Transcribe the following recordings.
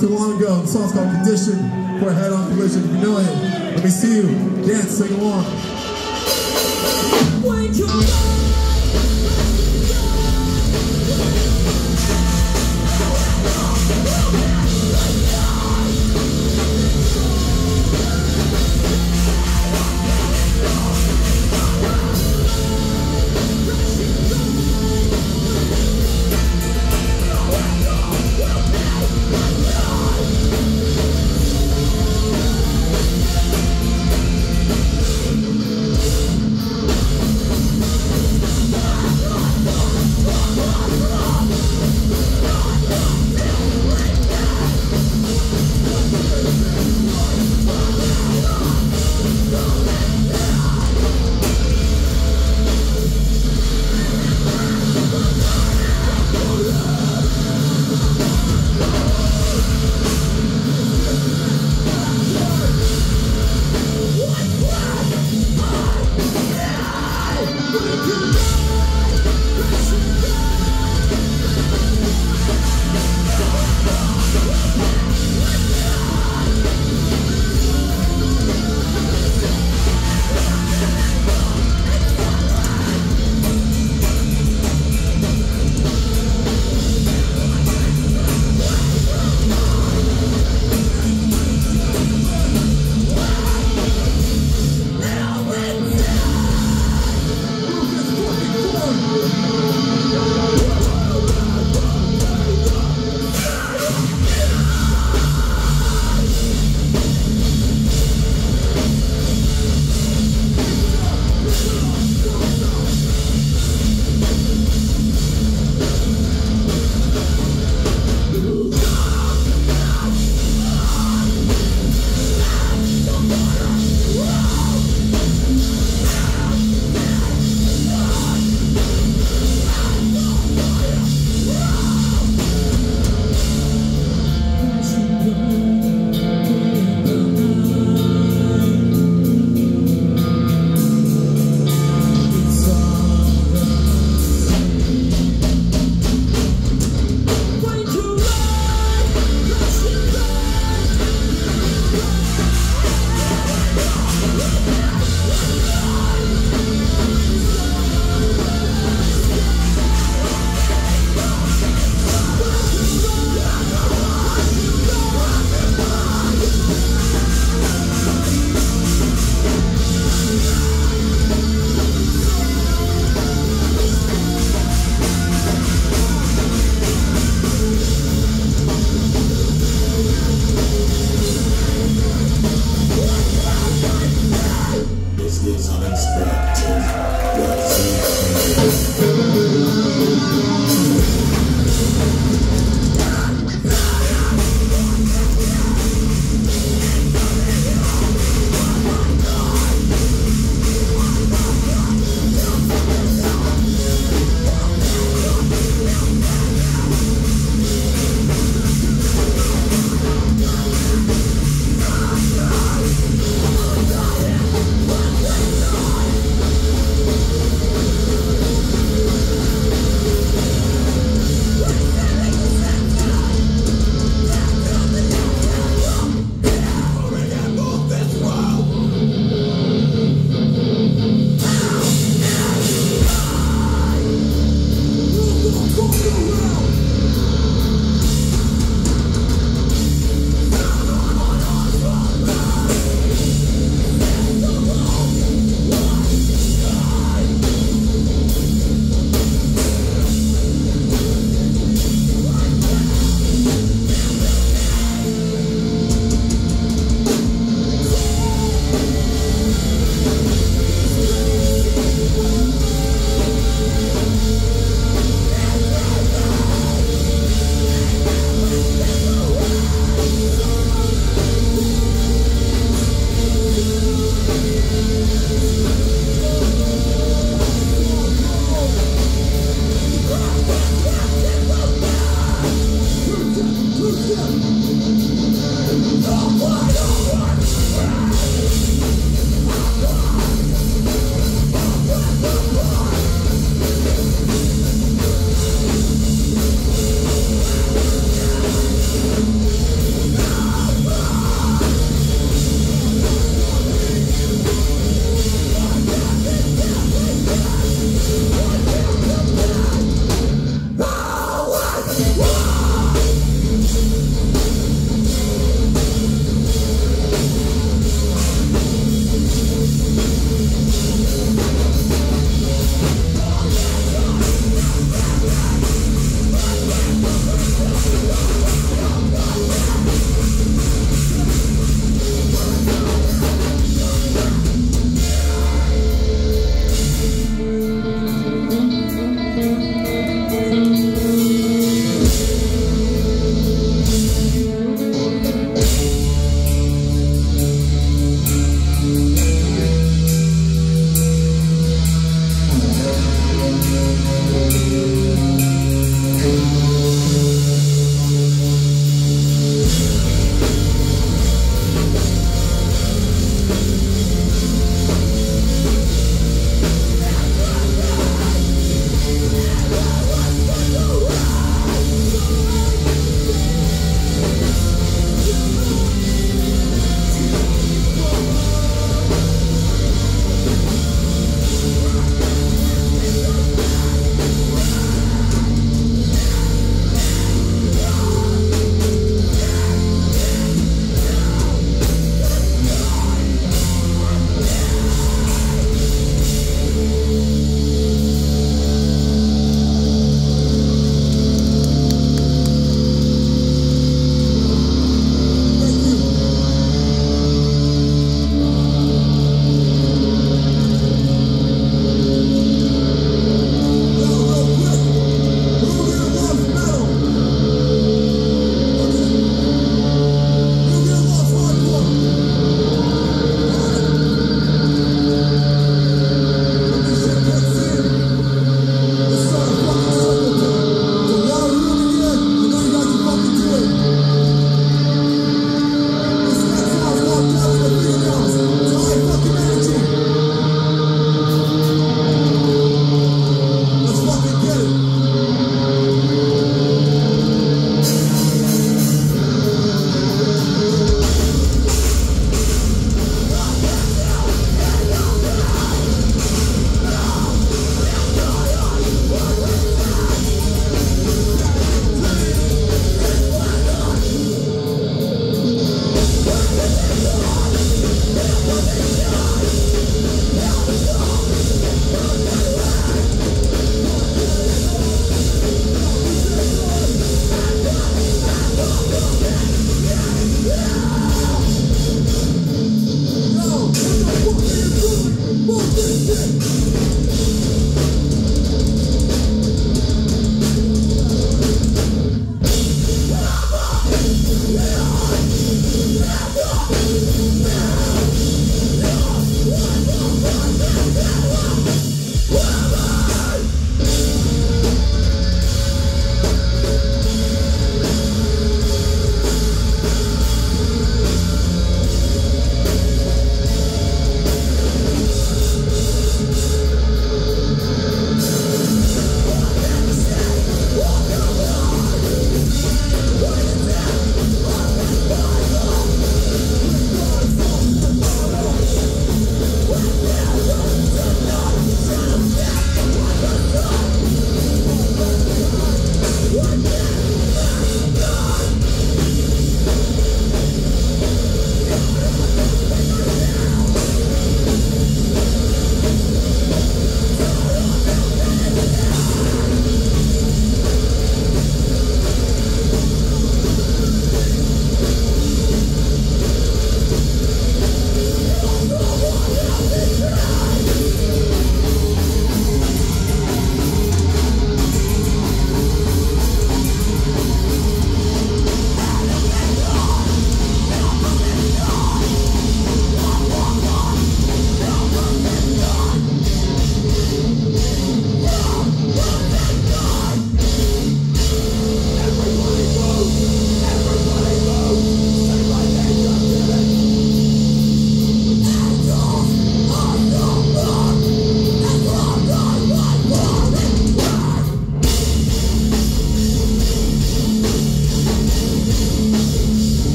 too long ago. The song's called Condition for a Head On Collision. If you know it, let me see you dance, sing along.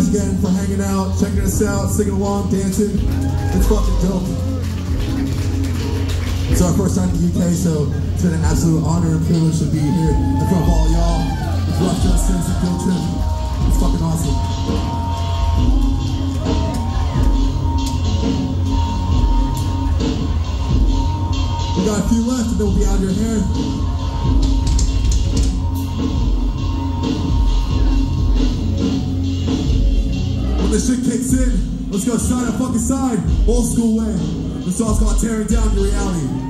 Guys again for hanging out, checking us out, singing along, dancing. It's fucking dope. It's our first time in the UK, so it's been an absolute honor and privilege to be here in front of all y'all. It's Rough Justice and Field Trip. It's fucking awesome. We got a few left and then we'll be out of your hair. The shit kicks in, let's go side up fucking side, old school way. The song's called Tearing Down Your Reality.